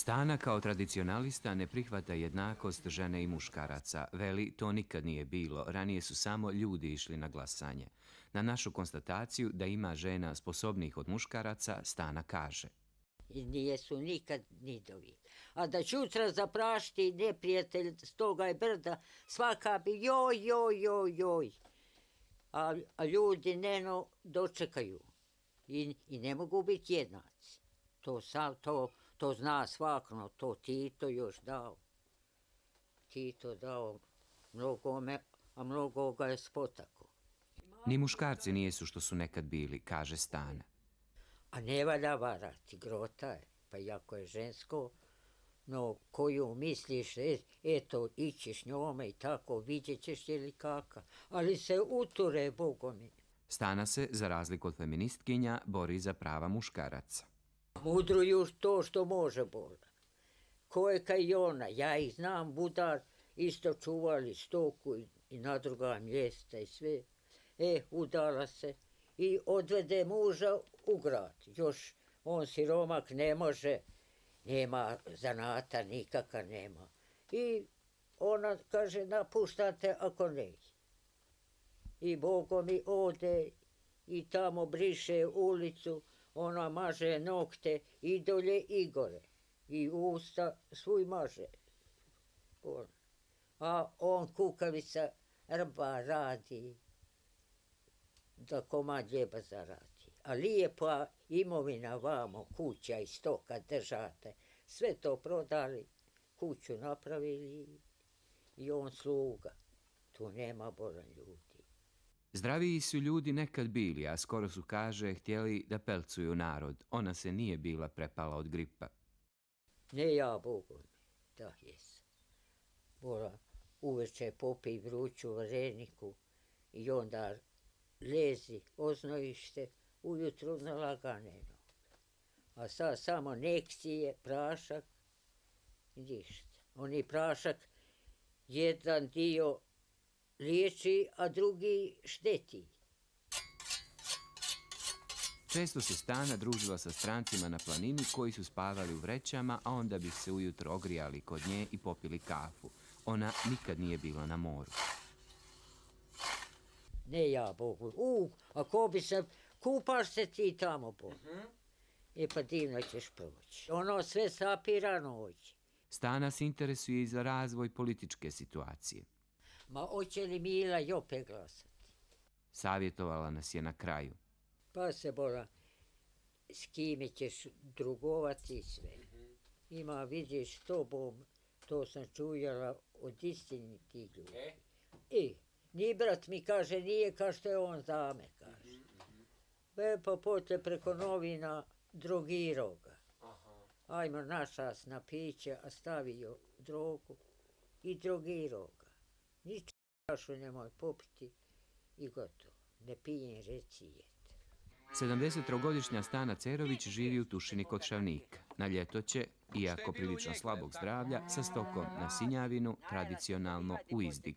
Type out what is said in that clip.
Stana kao tradicionalista ne prihvata jednakost žene i muškaraca. Veli, to nikad nije bilo. Ranije su samo ljudi išli na glasanje. Na našu konstataciju da ima žena sposobnih od muškaraca, Stana kaže. I nije su nikad nidovi. A da će utra zaprašiti neprijatelj s toga je brda, svaka bi joj, joj, joj, joj. A, a ljudi neno dočekaju. I, I ne mogu biti jednaci. To sam, to, to zna svakno, to Tito još dao. Tito dao mnogo me, a mnogo ga je spotako. Ni muškarci nijesu što su nekad bili, kaže Stana. A ne valja varati, grota je, pa jako je žensko, no koju misliš, e, eto, ićeš njome i tako, vidjet ćeš je li kaka, ali se uture, bogomi. Stana se, za razliku od feministkinja, bori za prava muškaraca. Mudruju to što može Boga. Ko je kaj ona? Ja ih znam, budar, isto čuvali stoku i na druga mjesta i sve. E, udala se i odvede muža u grad. Još on siromak ne može, nema zanata, nikaka nema. I ona kaže, napuštate ako ne. I Bogo mi ode i tamo briše ulicu, ona maže nokte i dolje i gore. I usta svoj maže. On. A on kukavica rba radi da komad ljeba zaradi. A lijepa imovina vamo, kuća i stoka držate. Sve to prodali, kuću napravili i on sluga. Tu nema bolan ljudi. Zdraviji su ljudi nekad bili, a skoro su, kaže, htjeli da pelcuju narod. Ona se nije bila prepala od gripa. Ne ja, Bogu, da jes. Bora uveče popi vruću vareniku i onda lezi oznojište ujutru na laganeno. A sad samo nekcije, prašak i ništa. Oni prašak, jedan dio liječi, a drugi šteti. Često se Stana družila sa strancima na planini koji su spavali u vrećama, a onda bi se ujutro ogrijali kod nje i popili kafu. Ona nikad nije bila na moru. Ne ja, Bogu. U, ako bi se, kupaš se ti tamo, Bogu. E pa divno ćeš proći. Ono sve sapira noć. Stana se interesuje i za razvoj političke situacije. Ma hoće li Mila Jope glasati? Savjetovala nas je na kraju. Pa se bora, s kime ćeš drugovati i sve. Ima, vidiš, to bom, to sam čujala od istini ti ljudi. E? I, ni brat mi kaže, nije kao što je on za me, kaže. Be, pa pote preko novina drogirao ga. Ajmo našas na piće, a stavio drogu i drogirao Niče kašu nemoj popiti i gotovo. Ne pijem reći je. 73-godišnja Stana Cerović živi u Tušini kod Šavnika. Na ljeto će, iako prilično slabog zdravlja, sa stokom na Sinjavinu, tradicionalno u Izdik.